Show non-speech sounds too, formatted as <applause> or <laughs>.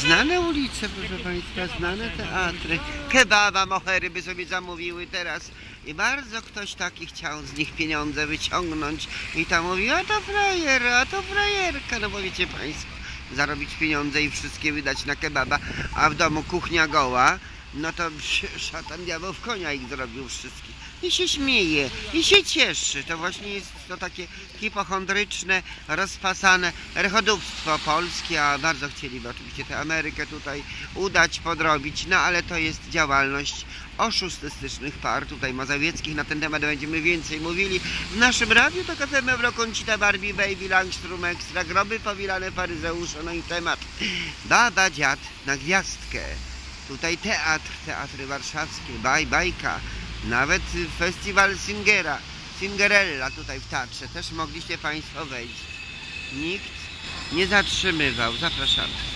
Znane ulice, proszę Państwa, znane teatry. Kebaba, mohery by sobie zamówiły teraz. I bardzo ktoś taki chciał z nich pieniądze wyciągnąć. I tam mówi, a to frajer, a to frajerka. No bo wiecie Państwo, zarobić pieniądze i wszystkie wydać na kebaba, a w domu kuchnia goła, no to <laughs> szatan diabeł w konia ich zrobił wszystkich. I się śmieje, i się cieszy. To właśnie jest to takie hipochondryczne, rozpasane rechodówstwo polskie, a bardzo chcieliby oczywiście tę Amerykę tutaj udać, podrobić, no ale to jest działalność oszustystycznych par tutaj mazowieckich. Na ten temat będziemy więcej mówili. W naszym radiu to Cafe Concita, Barbie, Baby, Langstrom, Extra, Groby Powilane, Faryzeusze, no i temat Baba Dziad na gwiazdkę. Tutaj teatr, teatry warszawskie, baj, bajka, nawet festiwal Singera, Singerella tutaj w teatrze, też mogliście Państwo wejść. Nikt nie zatrzymywał, zapraszamy.